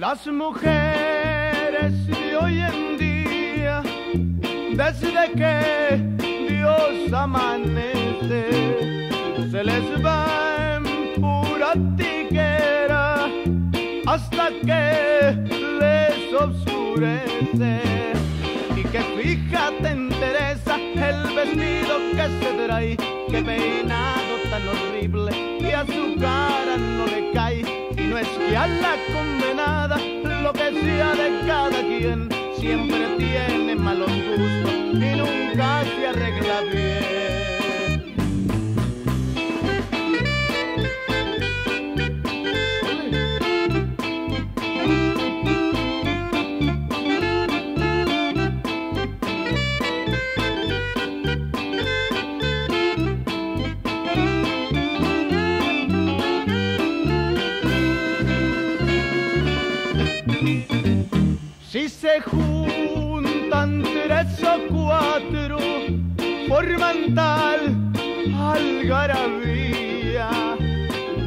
Las mujeres de hoy en día, desde que Dios amanece, se les va en pura tiguera hasta que les oscurece. Y que fíjate, Teresa, el vestido que se trae, que peinado tan horrible, y a su cara no le cae no es que a la condenada lo que sea de cada quien siempre tiene Si se juntan tres o cuatro, forman tal algarabía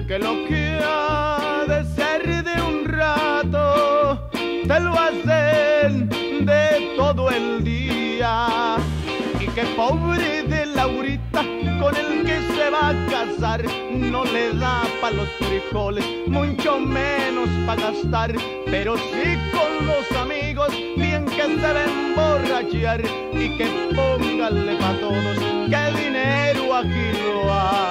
que lo que ha de ser de un rato te lo hacen de todo el día. Y que pobre de Laurita con el que se va a casar no le da para los frijoles, mucho menos para gastar, pero sí con los amigos, bien que se ven borrachear y que pónganle para todos que dinero aquí lo hay.